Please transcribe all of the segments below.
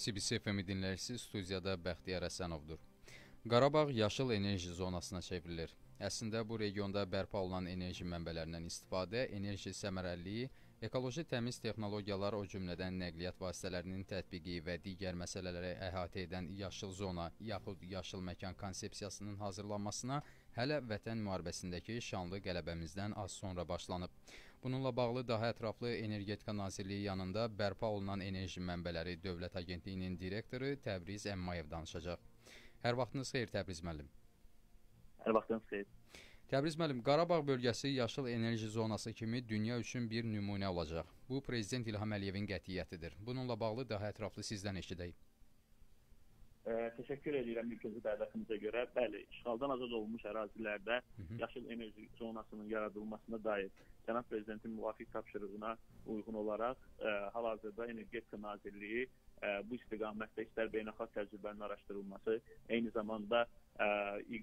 CBC FM dinləyicisi studiyada Bəxtiyar Həsənovdur. Qarabağ yaşıl enerji zonasına çevrilir. Əslində bu regionda bərpa olunan enerji mənbələrindən istifadə, enerji səmərəliliyi, ekoloji təmiz texnologiyalar, o cümlədən nəqliyyat vasitələrinin tətbiqi və digər məsələləri əhatə edən yaşıl zona yaxud yaşıl məkan konsepsiyasının hazırlanmasına hələ Vətən müharibəsindəki şanlı qələbəmizdən az sonra başlanıb. Bununla bağlı daha ətraflı Energetika Nazirliyi yanında bərpa olunan enerji mənbələri Dövlət Agentliyinin direktoru Təbriz Əmmayev danışacaq. Hər vaxtınız xeyir Təbriz müəllim. Hər vaxtınız xeyir. Təbriz müəllim, Qarabağ bölgəsi yaşıl enerji zonası kimi dünya üçün bir nümunə olacaq. Bu prezident İlham Əliyevin qətiyyətidir. Bununla bağlı daha ətraflı sizdən eşidək. Ə, təşəkkür edirəm ilk-öncə dəvətinizə görə. Bəli, işğaldan azad olunmuş ərazilərdə Hı -hı. yaşıl enerji zonasının yaradılmasına dair cənab prezidentin müvafiq tapşırığına uyğun olaraq ə, hal-hazırda Energetika Nazirliyi ə, bu istiqamətdə istər beynəlxalq təcrübənin araşdırılması, eyni zamanda ə,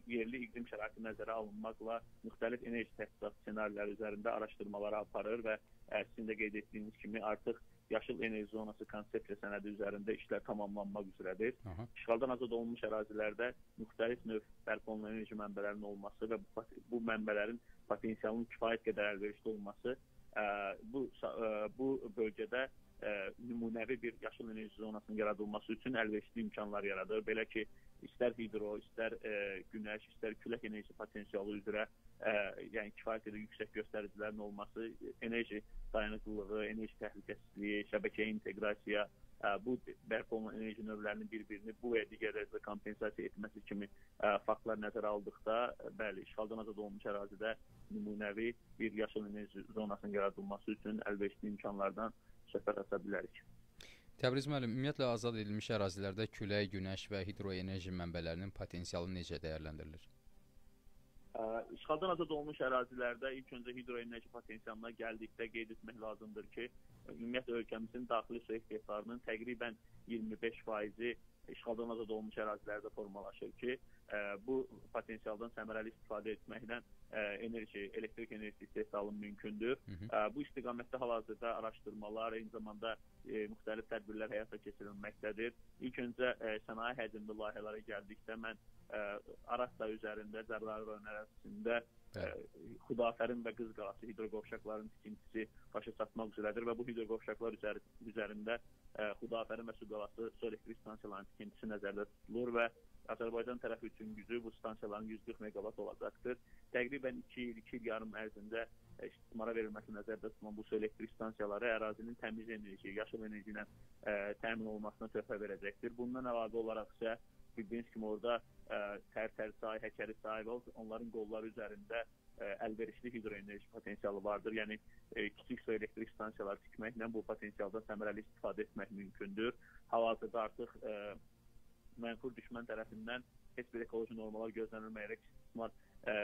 yerli iqlim şəraiti nəzərə alınmaqla müxtəlif enerji təchizat ssenariləri üzərində araşdırmalar aparır və ə, sizin də qeyd etdiyiniz kimi artıq yaşıl enerji zonası konsepsiya sənədi üzərində işlər tamamlanmaq üzrədir. Aha. İşğaldan azad olunmuş ərazilərdə müxtəlif növ bərpa olunan enerji mənbələrinin olması və bu, bu mənbələrin potensialının kifayət qədər əlverişli olması ə, bu ə, bu bölgədə ə, nümunəvi bir yaşıl enerji zonasının yaradılması üçün əlverişli imkanlar yaradır. Belə ki, istər hidro, istər ə, günəş, istər külək enerji potensialı üzrə ə, yəni kifayət qədər yüksək göstəricilərin olması, enerji dayanıqlılığı, enerji təhlükəsizliyi, şəbəkəyə inteqrasiya, ə, bu bərpa olunan enerji növlərinin bir-birini bu və digər dərəcədə kompensasiya etməsi kimi ə, faktlar nəzərə aldıqda, bəli, işğaldan azad olunmuş ərazidə nümunəvi bir yaşıl enerji zonasının yaradılması üçün əlverişli imkanlardan söhbət aça bilərik. Təbriz müəllim, ümumiyyətlə azad edilmiş ərazilərdə külək, günəş və hidroenerji mənbələrinin potensialı necə dəyərləndirilir? İşğaldan azad olunmuş ərazilərdə ilk öncə hidroenerji potensialına gəldikdə qeyd etmək lazımdır ki, ümumiyyətlə ölkəmizin daxili su ehtiyatlarının təqribən 25%-i işğaldan azad olunmuş ərazilərdə formalaşır ki, bu potensialdan səmərəli istifadə etməklə enerji, elektrik enerjisi istehsalı mümkündür. Hı -hı. Ə, bu istiqamətdə hal-hazırda araşdırmalar, eyni zamanda ə, müxtəlif tədbirlər həyata keçirilməkdədir. İlk öncə ə, sənaye həcmli layihələrə gəldikdə mən Araz çayı üzərində Cəbrayıl rayon ərazisində Xudafərin və Qızqalası hidroqovşaqların tikintisi başa çatmaq üzrədir və bu hidroqovşaqlar üzər üzərində ə, Xudafərin və Suqalası su elektrik stansiyalarının tikintisi nəzərdə tutulur və Azərbaycan tərəfi üçün gücü bu stansiyaların 140 meqavat olacaqdır. Təqribən 2 il, 2 il yarım ərzində e, istismara verilməsi nəzərdə tutulan bu su elektrik stansiyaları ərazinin təmiz enerji, yaşıl enerji ilə ə, e, təmin olunmasına töhfə verəcəkdir. Bundan əlavə olaraq isə bildiyiniz kimi orada e, Tərtər çayı, Həkəri çayı və onların qolları üzərində ə, əlverişli hidroenerji potensialı vardır. Yəni ə, kiçik su elektrik stansiyaları tikməklə bu potensialdan səmərəli istifadə etmək mümkündür. Hal-hazırda artıq ə, mənfur düşmən tərəfindən heç bir ekoloji normalar gözlənilməyərək istismar ə,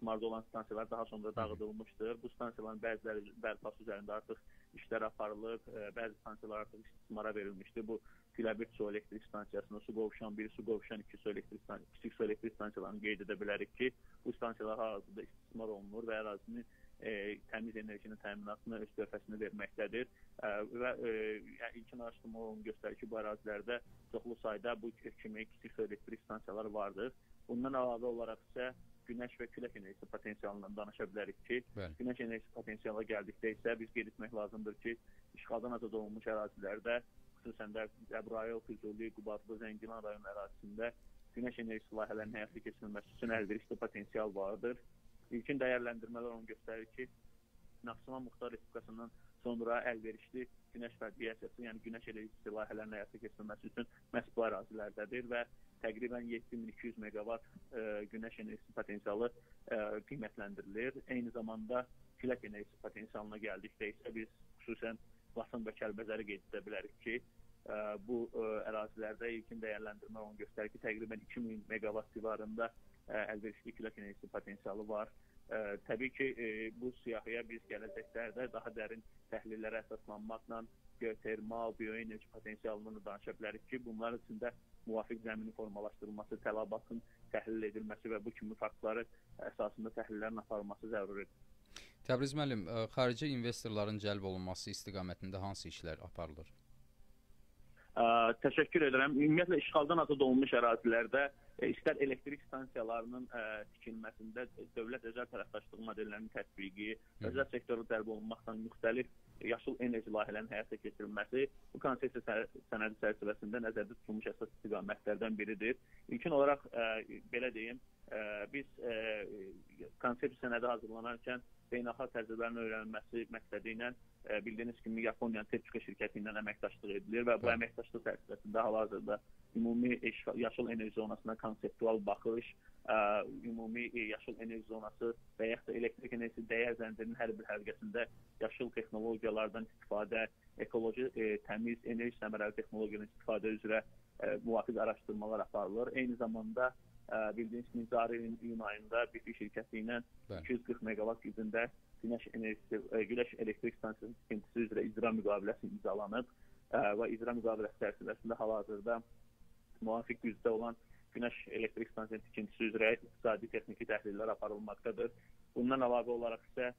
istismarda olan stansiyalar daha sonra dağıdılmışdır. Bu stansiyaların bəziləri bərpası üzərində artıq işlər aparılıb, ə, bəzi stansiyalar artıq istismara verilmişdir. Bu Filabir su elektrik stansiyasında su qovşan 1, su qovşan 2 su elektrik stansiyası, kiçik su elektrik stansiyalarını qeyd edə bilərik ki, bu stansiyalar hal-hazırda istismar olunur və ərazinin e, təmiz enerjinin təminatına öz töhfəsini verməkdədir e, və e, yəni ilkin araşdırmalar onu göstərir ki, bu ərazilərdə çoxlu sayda bu kimi kiçik elektrik stansiyalar vardır. Bundan əlavə olaraq isə günəş və külək enerjisi potensialından danışa bilərik ki, Bəli. günəş enerjisi potensialına gəldikdə isə biz qeyd etmək lazımdır ki, işğaldan azad olunmuş ərazilərdə xüsusən də Cəbrayıl, Füzuli, Qubadlı, Zəngilan rayon ərazisində günəş enerjisi layihələrinin həyata keçirilməsi üçün əlverişli potensial vardır. İlkin dəyərləndirmələr onu göstərir ki, Naxçıvan Muxtar Respublikasından sonra əlverişli günəş radiasiyası, yəni günəş enerjisi layihələrinin həyata keçirilməsi üçün məhz bu ərazilərdədir və təqribən 7200 meqavat e, günəş enerjisi potensialı e, qiymətləndirilir. Eyni zamanda külək enerjisi potensialına gəldikdə isə biz xüsusən Laçın və Kəlbəzəri qeyd edə bilərik ki, ə, e, bu ə, ərazilərdə ilkin dəyərləndirmə onu göstərir ki, təqribən 2000 meqavat civarında əlverişli külək enerjisi potensialı var. Ə, təbii ki, ə, bu siyahıya biz gələcəklərdə daha dərin təhlillərə əsaslanmaqla geotermal, bioenerji potensialını danışa bilərik ki, bunlar içində müvafiq zəminin formalaşdırılması, tələbatın təhlil edilməsi və bu kimi faktları əsasında təhlillərin aparılması zəruridir. Təbriz müəllim, xarici investorların cəlb olunması istiqamətində hansı işlər aparılır? Ə, təşəkkür edirəm. Ümumiyyətlə işğaldan azad olunmuş ərazilərdə ə, istər elektrik stansiyalarının ə, tikilməsində dövlət özəl tərəfdaşlığı modellərinin tətbiqi, özəl sektoru cəlb olunmaqla müxtəlif yaşıl enerji layihələrinin həyata keçirilməsi bu konsesiya sənədi çərçivəsində nəzərdə tutulmuş əsas istiqamətlərdən biridir. İlkin olaraq ə, belə deyim, ə, biz ə, konsepsiya sənədi hazırlanarkən beynəlxalq təcrübələrin öyrənilməsi məqsədi ilə e, bildiyiniz kimi Yaponiyanın Tetsuka şirkəti ilə əməkdaşlıq edilir və bu əməkdaşlıq çərçivəsində hal-hazırda ümumi yaşıl enerji zonasına konseptual baxış, ə, e, ümumi yaşıl enerji zonası və yaxud da elektrik enerjisi dəyər zəncirinin hər bir həlqəsində yaşıl texnologiyalardan istifadə, ekoloji ə, e, təmiz enerji səmərəli texnologiyadan istifadə üzrə ə, müvafiq araşdırmalar aparılır. Eyni zamanda bildiyiniz kimi cari ilin iyun ayında BP şirkəti ilə 240 meqavat gücündə günəş enerjisi, günəş elektrik stansiyası tikintisi üzrə icra müqaviləsi imzalanıb və icra müqaviləsi çərçivəsində hal-hazırda müvafiq gücdə olan günəş elektrik stansiyası tikintisi üzrə iqtisadi texniki təhlillər aparılmaqdadır. Bundan əlavə olaraq isə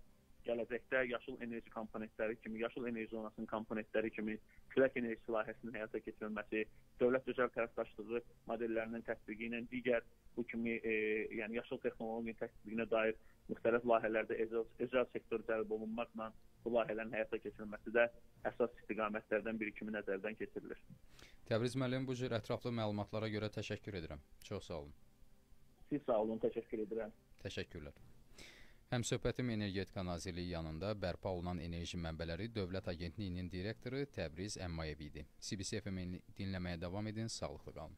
gələcəkdə yaşıl enerji komponentləri kimi, yaşıl enerji zonasının komponentləri kimi külək enerjisi layihəsinin həyata keçirilməsi, dövlət özəl tərəfdaşlığı modellərinin tətbiqi ilə digər bu kimi e, yəni yaşıl texnologiyanın tətbiqinə dair müxtəlif layihələrdə özəl, özəl sektor cəlb olunmaqla bu layihələrin həyata keçirilməsi də əsas istiqamətlərdən biri kimi nəzərdən keçirilir. Təbriz müəllim bu cür ətraflı məlumatlara görə təşəkkür edirəm. Çox sağ olun. Siz sağ olun, təşəkkür edirəm. Təşəkkürlər. Həmsöhbətim Energetika Nazirliyi yanında bərpa olunan enerji mənbələri Dövlət Agentliyinin direktoru Təbriz Əmmayev idi. CBC FM-i dinləməyə davam edin, sağlıqlı qalın.